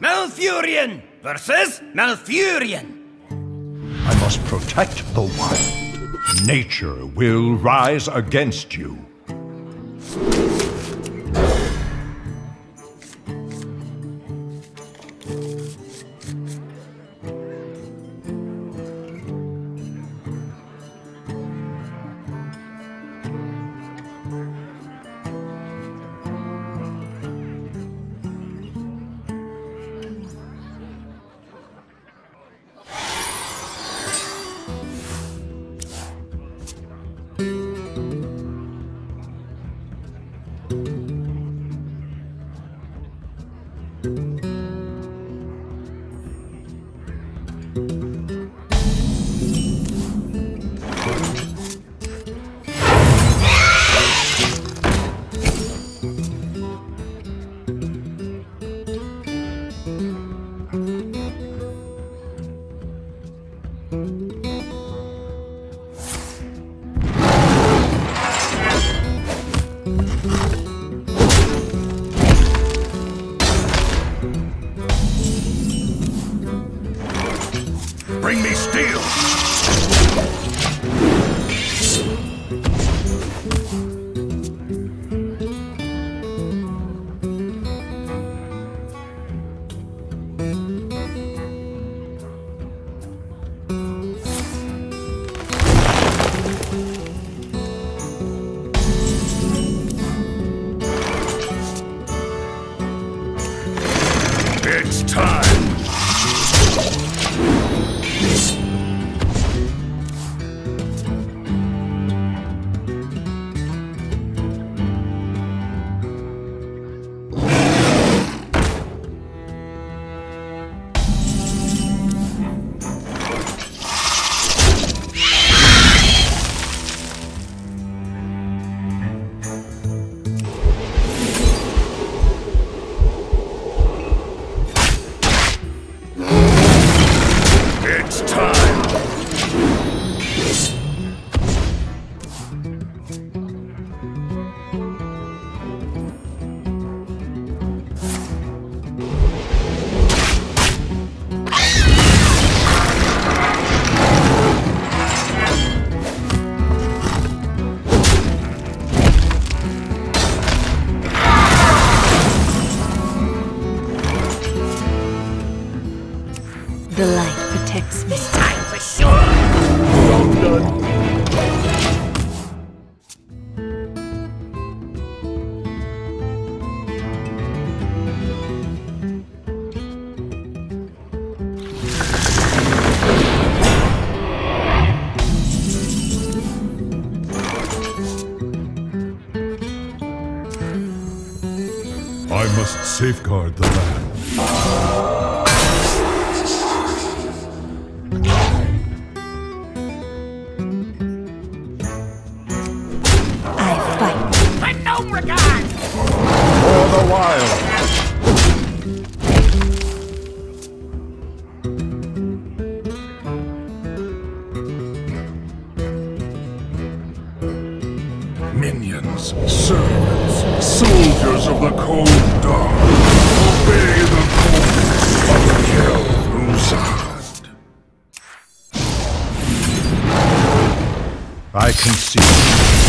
Malfurion versus Malfurion. I must protect the wild. Nature will rise against you. Bring It's time! The light protects me. Time for sure. I must safeguard the land. For. For the wild! Minions, servants, soldiers of the cold dawn, obey the command of Kel'Thuzad. I can see.